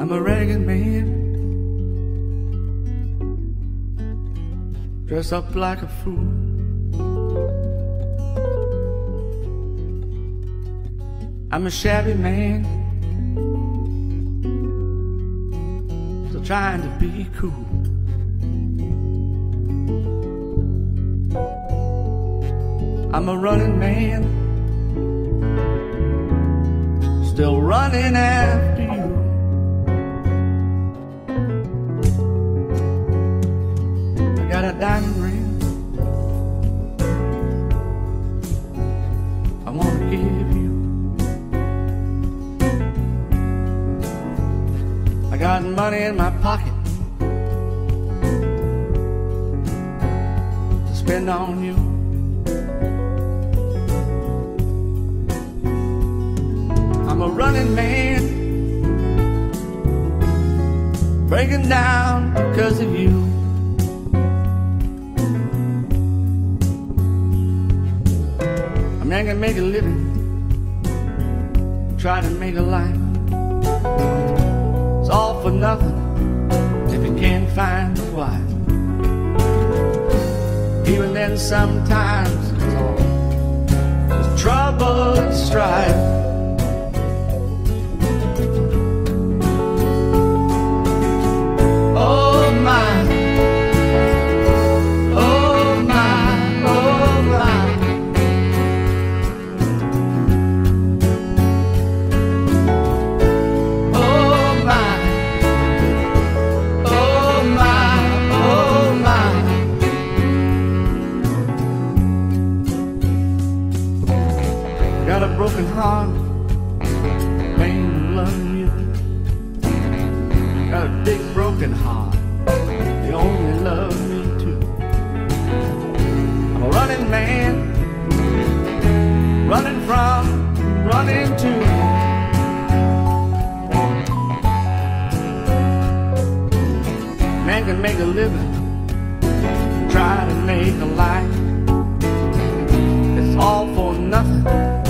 I'm a ragged man, dressed up like a fool. I'm a shabby man, still trying to be cool. I'm a running man, still running after I wanna give you. I got money in my pocket to spend on you. I'm a running man, breaking down because of you. Man can make a living, try to make a life. It's all for nothing if you can't find a wife. Even then, sometimes it's all it's trouble and strife. Got a broken heart, pain loving you. Got a big broken heart, they only love me too. I'm a running man, running from, running to. Man can make a living, try to make a life. It's all for nothing